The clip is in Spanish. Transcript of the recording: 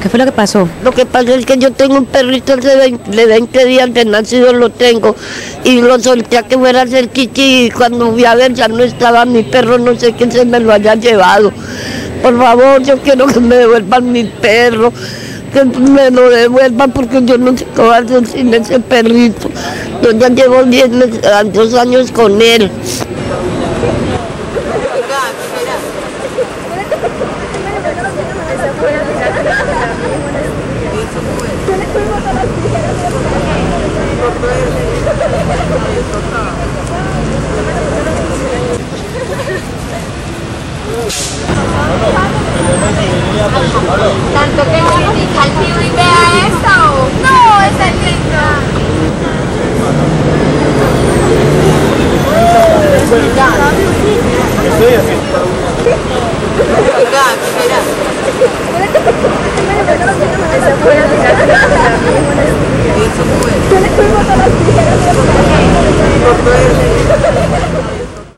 ¿qué fue lo que pasó? Lo que pasó es que yo tengo un perrito de 20, días de nacido, lo tengo, y lo solté a que fuera a hacer chichi, y cuando fui a ver ya no estaba mi perro, no sé quién se me lo haya llevado. Por favor, yo quiero que me devuelvan mi perro que me lo devuelvan porque yo no sé qué hacer sin ese perrito. Yo ya llevo 10, dos años con él. ¿Tanto que critica el tío y vea esta o...? ¡No, esa es linda! Estoy así. Mira, mira.